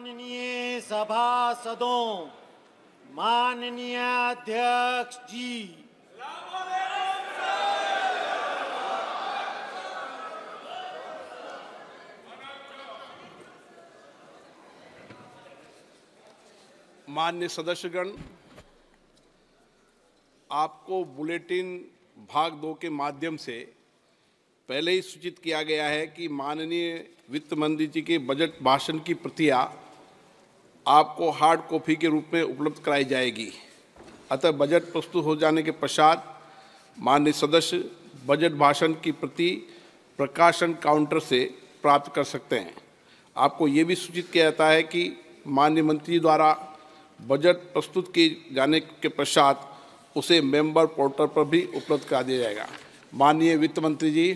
माननीय सभासदों, माननीय अध्यक्ष जी। मान्य सदस्यगण, आपको बुलेटिन भाग दो के माध्यम से पहले ही सूचित किया गया है कि माननीय वित्त मंत्री जी के बजट भाषण की प्रतियाँ आपको हार्ड कॉपी के रूप में उपलब्ध कराई जाएगी। अतः बजट प्रस्तुत हो जाने के पश्चात माननीय सदस्य बजट भाषण की प्रति प्रकाशन काउंटर से प्राप्त कर सकते हैं। आपको ये भी सूचित किया जाता है कि माननीय मंत्री द्वारा बजट प्रस्तुत किए जाने के पश्चात उसे मेंबर पोर्टल पर भी उपलब्ध करा दिया जाएगा। माननीय वित्त मंत्री जी